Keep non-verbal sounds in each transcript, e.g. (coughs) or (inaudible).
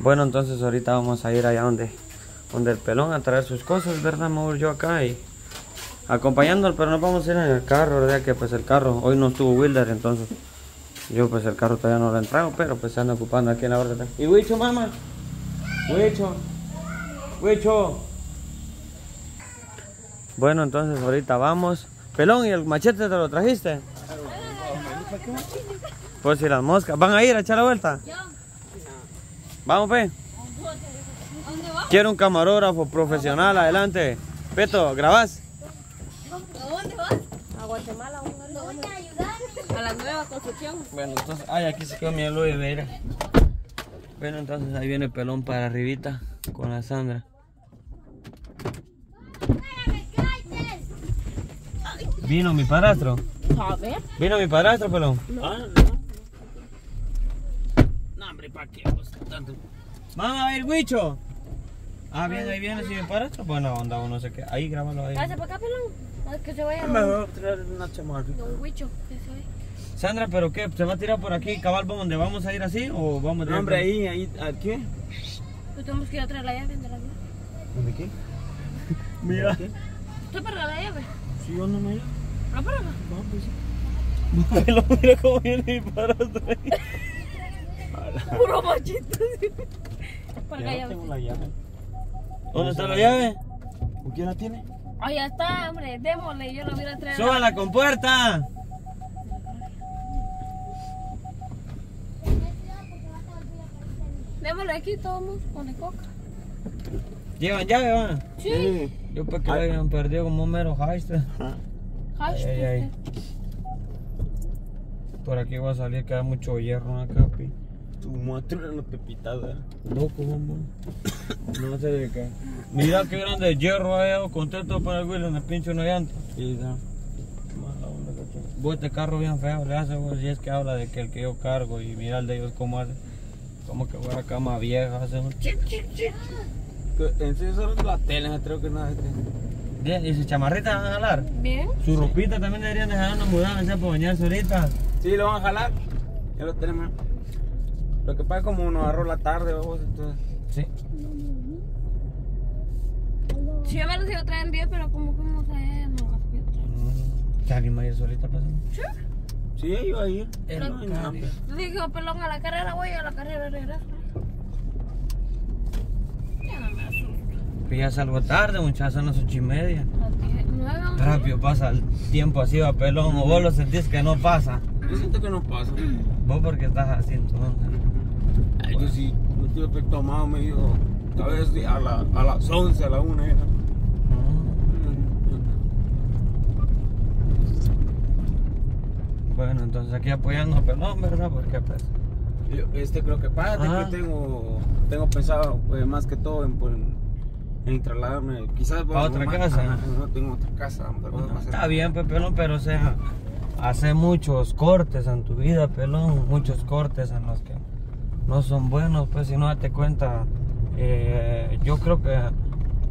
Bueno, entonces ahorita vamos a ir allá donde, donde el pelón a traer sus cosas, ¿verdad? Me voy yo acá y acompañándolo, pero nos vamos a ir en el carro, ¿verdad? Que pues el carro, hoy no estuvo Wilder, entonces yo pues el carro todavía no lo he entrado, pero pues se anda ocupando aquí en la orden. ¿Y Wicho, mamá? Wicho, Wicho. Bueno, entonces ahorita vamos. Pelón, ¿y el machete te lo trajiste? Pues si las moscas. ¿Van a ir a echar la vuelta? Vamos, pe. Quiero un camarógrafo profesional, adelante. Peto, ¿grabás? ¿A dónde vas? A Guatemala. ¿Dónde ayudar? A la nueva construcción. Bueno, entonces, ay, aquí se quedó mi aloe vera. Bueno, entonces ahí viene Pelón para arribita con la Sandra. Vino mi padrastro. A ver. Vino mi padrastro, Pelón. Ah, no. Hombre, ¿para qué? Pues, tanto. Vamos a ver, Wicho. Ah, bien, ahí viene, si mi padrastro. Buena onda, o no sé qué. Ahí, grábalo ahí. Pasa para acá, pelón. Es que se vaya. Mejor traer una chamarra. Don Huicho, que se vaya. Sandra, ¿pero qué? ¿Se va a tirar por aquí, cabal, donde vamos a ir así o vamos No, hombre, ahí, ahí, ¿aquí? Pues tenemos que ir a traer la llave de la. ¿Dónde qué? Mira. ¿Tú para la llave? Si yo no me iba. ¿No para acá? No, pues sí. (laughs) Mira cómo viene mi padrastro. Ahí. (laughs) Puro machito. Para la Ya no llave. tengo la llave. ¿Dónde está la llave? ¿Con quién la tiene? Ah, ya está, hombre. Démosle. Yo lo voy a traer. ¡Suban la compuerta! Démosle aquí, todos con el coca. ¿Llevan llave, va? Sí. Yo para que lo hayan perdido como un mero hashtag. Hash, Ay, ay, ay. Por aquí va a salir que hay mucho hierro acá, pi. Tu era una pepitada. Loco, vamos. (coughs) No sé de qué. Mira qué grande hierro hay, hago contento para el Will en el pinche una llanta. Sí, onda, cacho. Vos este carro bien feo le hace, vos, y es que habla de que el que yo cargo y mira el de ellos cómo hace. Como que fuera cama vieja, hace un chic, chic, chic. En serio, solo la tele, creo que nada. Bien, ¿y su chamarrita van a jalar? Bien. Su ropita también deberían dejar una mudanza para bañarse ahorita. Sí, lo van a jalar. Ya lo tenemos. Lo que pasa es como nos agarró la tarde, vamos, entonces. Sí. Sí, yo me los iba a traer en 10, pero como fuimos a no las fui a traer. Mm, Cali Mayer solita pasando. Sí, iba a ir. El No, Cali. pues. Le dije, "Oh, pelón, a la carrera voy, a la carrera regreso. Ya no me asusto. Que ya salgo tarde, muchachos, son las ocho y media. Nueve. Rápido pasa el tiempo así va pelón, o vos lo sentís que no pasa. Yo siento que no pasa. Vos porque estás haciendo, ¿no? Yo sí, no tuve que tomado medio. Tal vez sí, a, la, a las 11, a la 1 era. Bueno, entonces aquí apoyando a pelón, ¿verdad? Porque pues. Yo, Este creo que Ah. que tengo, tengo pensado pues, más que todo en, pues, en trasladarme. Quizás ¿Pa otra casa? Ajá, no tengo otra casa. Bueno, más está bien, pues, pelón, pero o sea, hace muchos cortes en tu vida, pelón, muchos cortes en los que no son buenos, pues si no date cuenta, eh, yo creo que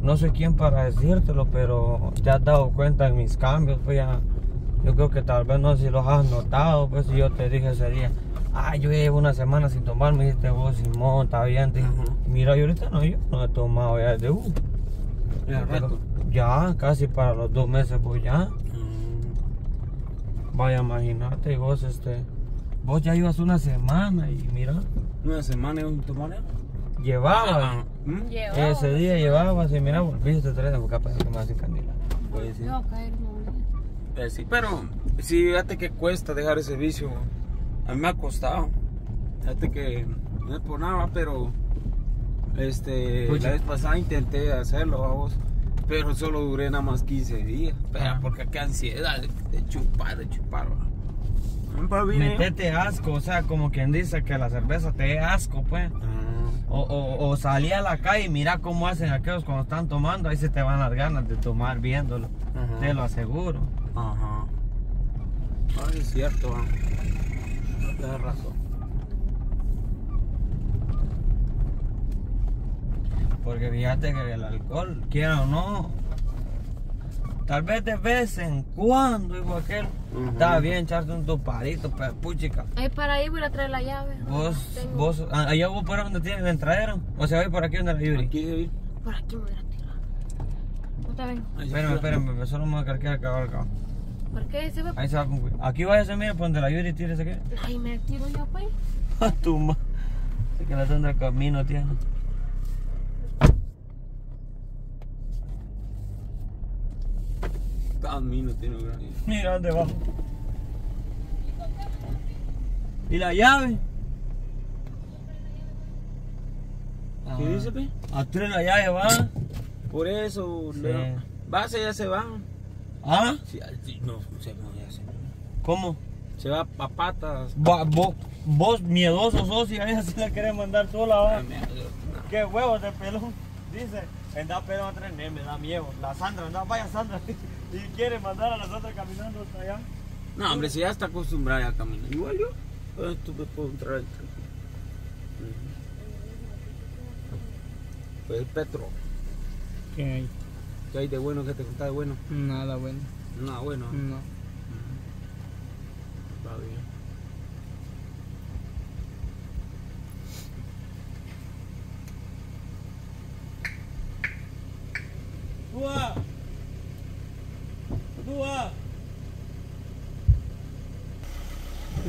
no soy quien para decírtelo, pero te has dado cuenta en mis cambios, pues ya, yo creo que tal vez no sé si los has notado, pues si yo te dije ese día, ah, yo llevo una semana sin tomar, me dijiste vos, Simón, está bien, te dije, Ajá. mira, yo ahorita no, yo no he tomado ya desde, uh, Ya, rato. ya, casi para los dos meses, pues ya. Mm. Vaya, imagínate, vos, este, vos ya ibas una semana y mira, Una semana y un tomar. llevabas, ¿Mm? Llevaba. ese día llevabas y mira, volviste tres de boca para que me hacen candila. Pues sí. Caer, no. Eh, sí, pero sí, fíjate que cuesta dejar ese vicio. A mí me ha costado. Fíjate que no es por nada, pero este Pucha. la vez pasada intenté hacerlo, vamos, pero solo duré nada más 15 días. Pero porque qué ansiedad de, de chupar, de chupar. va. Metete asco, o sea, como quien dice que la cerveza te dé asco, pues. Ah, O, o, o salí a la calle y mira cómo hacen aquellos cuando están tomando, ahí se te van las ganas de tomar viéndolo, te lo aseguro. Ajá. Ay, es cierto, va. Tienes razón. Porque fíjate que el alcohol, quiera o no, Tal vez de vez en cuando, dijo aquel. Ujú. Está bien echarse un topadito, pero puchica. Ahí para ahí voy a traer la llave. Vos, Tengo- vos, ah, allá vos para donde tienen el entradero. O sea, voy por aquí donde la Yuri. Aquí, ahí. Por aquí me voy a tirar. ¿No te ven? Ahí Espérame, está. espérame, solo me voy a cargar el caballo acá. ¿Por qué se va? Ahí se va con cuidado. Aquí váyase, mira, por donde la Yuri tire ese que. Ahí me tiro yo, pues. (laughs) A tu ma. Así que la tendrá camino tiene. Camino tiene un gran. Mira dónde va. ¿Y la llave? ¿Qué Ah, dice, pe? Atrás la llave va. Por eso, Sí. le- base ya se va. ¿Ah? Sí, no, se no, ya se ¿Cómo? Se va a patas. Va- vos, vos miedoso sos y a ella sí la querés mandar sola, va. Qué huevos de pelón. Dice, anda pelón atrás, ne, me da miedo. La Sandra, anda, vaya Sandra. Y quiere mandar a las otras caminando hasta allá. No, hombre, si ya está acostumbrada a caminar. Igual yo. Pues tú me puedo entrar ahí. Pues Petro, ¿Qué hay? ¿qué hay de bueno que te contás de bueno? Nada bueno. Nada bueno. No. Está bien. ¡Túa!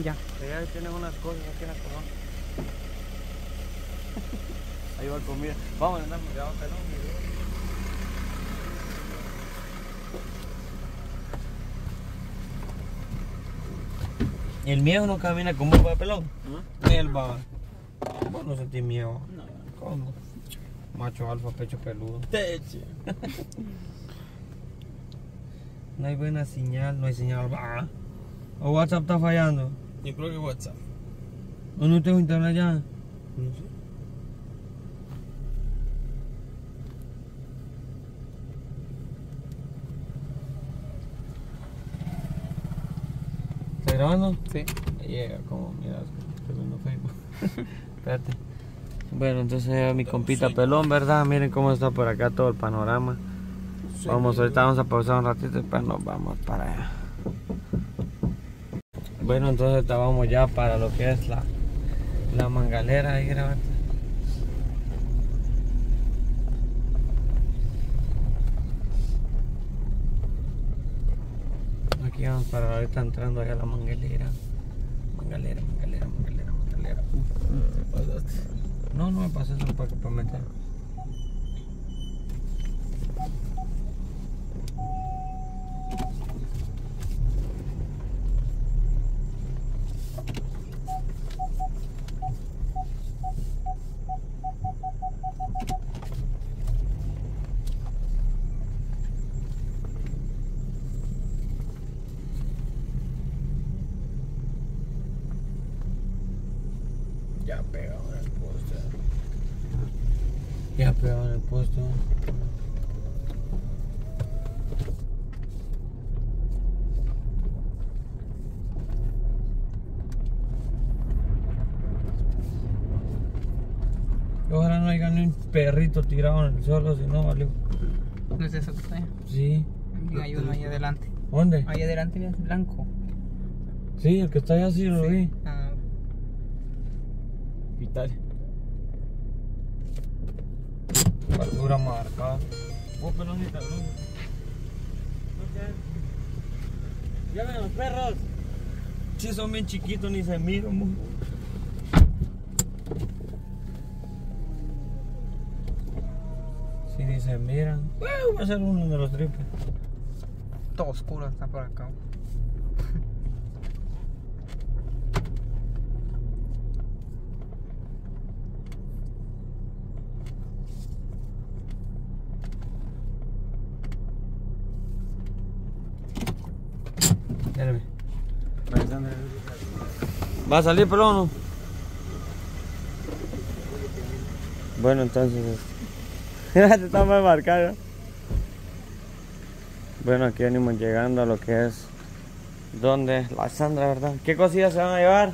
Ya. Allá tienen unas cosas aquí en la cama. Ahí va comida. Vamos a andar, ya va pelón. El miedo no camina como va pelón. ¿Ah? Él va. Vos no sentís miedo. No. ¿Cómo? Macho alfa, pecho peludo. Teche. No hay buena señal, no hay señal. Va. O WhatsApp está fallando. Yo creo que WhatsApp. O no tengo internet ya. No sé. ¿Está grabando? Sí. Llega, como miras, estoy viendo Facebook. (laughs) Espérate. Bueno, entonces mi compita pelón, ¿verdad? Miren cómo está por acá todo el panorama. Vamos, ahorita vamos a pausar un ratito y después nos vamos para allá. Bueno, entonces estábamos ya para lo que es la, la mangalera ahí grabando. Aquí vamos para ahorita entrando allá a la mangalera. Mangalera, mangalera, mangalera, mangalera. No, no me pasé eso para, para meter. Ya pegado en el poste. Ya pegado en el poste. Ojalá no haya ni un perrito tirado en el suelo, si no, valió. ¿No es eso que está ahí? Sí. Hay uno ahí adelante. ¿Dónde? Ahí adelante, blanco. Sí, el que está allá sí lo vi. Ah, Vital. Factura marcada. Vos pelonita, ¿no? Ya ven los perros. Sí, son bien chiquitos, ni se miran. mo. Sí, ni se miran. Bueno, va a ser uno de los triples. todo oscuro está por acá. Espérame. ¿Va a salir pelón o no? Bueno, entonces. Mira, (laughs) te estamos a marcar. Bueno, aquí venimos llegando a lo que es. ¿Dónde? La Sandra, ¿verdad? ¿Qué cosillas se van a llevar?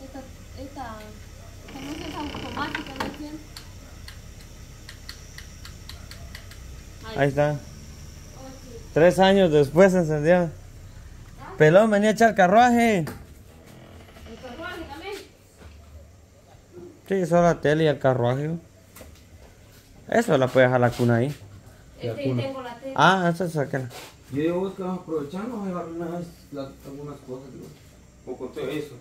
Esta, esta, Tres años después se encendió. Pelón, venía a echar carruaje. El carruaje también. Sí, solo la tele y el carruaje. Eso la puedes dejar la cuna ahí. Este y tengo la tele. Ah, esa es aquella. Yo digo que vamos aprovechando, a llevar unas, las- algunas cosas, digo. O con todo eso.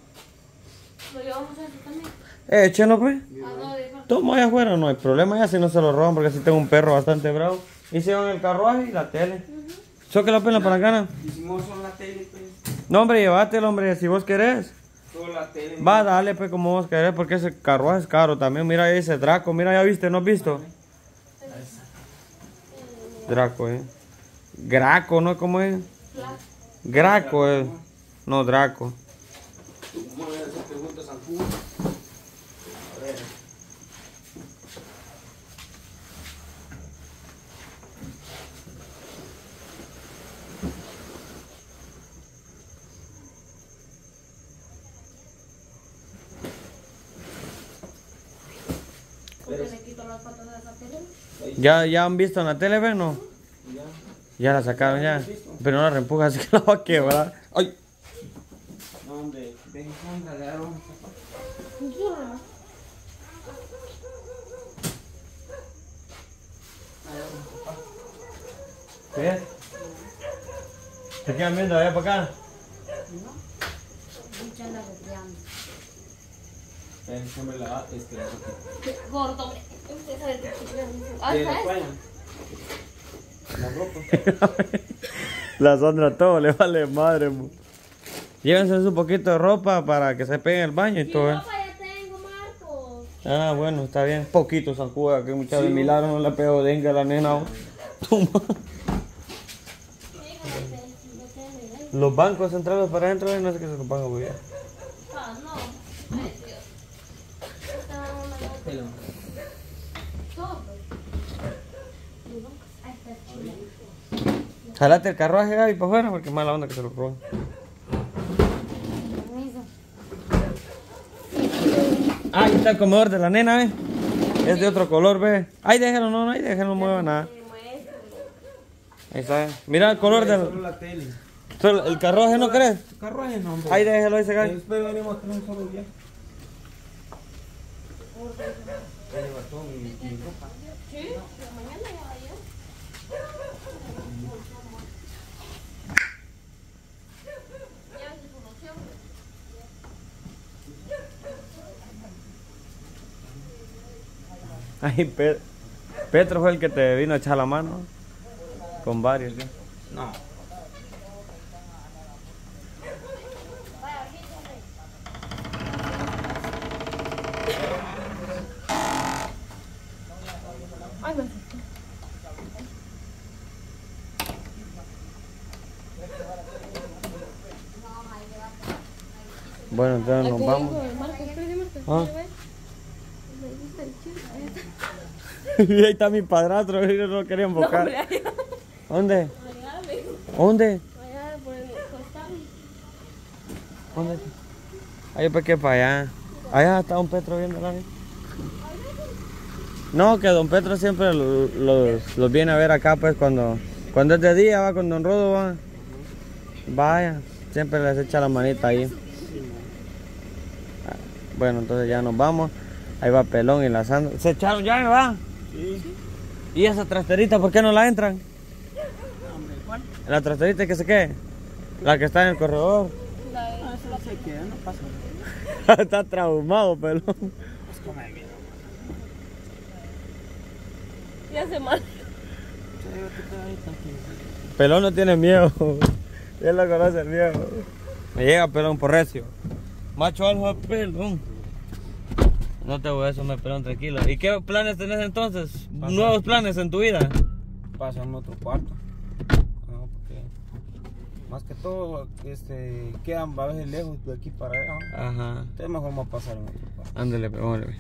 Lo llevamos a eso también. Eh, échenlo pues. ¿A dónde? Toma allá afuera, no hay problema ya si no se lo roban porque si tengo un perro bastante bravo. Y se van el carruaje y la tele. ¿Eso que la pena para no tele, pues. No, hombre, llévatelo, hombre, si vos querés. La tele. Va, dale, pues, como vos querés, porque ese carruaje es caro también. Mira ese Draco, mira, ya viste, ¿no has visto? Draco, eh. Graco, ¿no? ¿Cómo es? Graco, eh. No, Draco. Vamos a hacer preguntas al Q. A ver. Porque le quito las patas a esa tele. ¿Ya, ya han visto en la tele, ven, no? Ya. Ya la sacaron, ya. Pero no la reempuja, (laughs) así que la va a quebrar. ¡Ay! No, hombre, ven, póngale algo. ¿Ves? ¿Se quedan viendo allá para acá? Ven, déjame la este. Gordo, hombre. Usted sabe que ¿Qué, la Sandra todo le vale madre, mo. Llévense un poquito de ropa para que se peguen el baño y todo, ¿eh? ropa ya tengo, Marcos. Ah, bueno, está bien. Poquito zancuda, que muchas de milagro no le pegó dengue a la nena. Toma. Los bancos centrales para adentro, eh, no sé qué se los van a mover. Ah, no. Ay, Dios. Esta una nota. Pero, Todo. Mi boca. Ahí está chula. Jalate el carruaje Gaby para afuera porque es mala onda que se lo roban. Permiso. Ah, ahí está el comedor de la nena, ¿eh? Es de otro color, ve. Ahí déjalo, no, no, ahí déjalo, no mueva nada. Ahí está, ¿eh? Mira el color solo del... la tele. ¿El carruaje no crees? Carruaje, no, hombre. Ahí déjalo, ahí se cae. Después venimos a tener un solo día. Sí, pero mañana ya va yo. Llévese su loción. Ahí Pe- Petro fue el que te vino a echar la mano. Con varios, ¿sí? No. Bueno, entonces nos vamos. Marcos, espérate, Marcos. Ah. Me gusta el chiste. (laughs) y ahí está mi padrastro, ellos no lo querían buscar. Allá, ¿Dónde? allá, ¿Dónde? allá por el costado. ¿Dónde? Ahí para qué para allá. Allá está don Petro viendo la No, que don Petro siempre lo- los, los viene a ver acá pues cuando cuando es de día va con don Rodo va. Vaya, siempre les echa la manita ahí. Ah, Bueno, entonces ya nos vamos. Ahí va Pelón y la Sandra. ¿Se echaron ya, va? ¿Y esa trasterita por qué no la entran? Hombre, ¿cuál? ¿La trasterita que se quede? La que está en el corredor. Ah, eso no se queda, no pasa. (laughs) está traumado, Pelón. Pues come bien. Ya se mal. Pelón no tiene miedo. Él lo conoce el miedo. Me llega Pelón por recio. Macho alfa Pelón. No te voy a eso, me Pelón, tranquilo. ¿Y qué planes tenés entonces? ¿Nuevos planes en tu vida? Pasa en otro cuarto. No, porque más que todo este, quedan a veces lejos de aquí para allá. Ajá. Entonces mejor vamos a pasar en otro cuarto. Ándale, Pelón. ándale.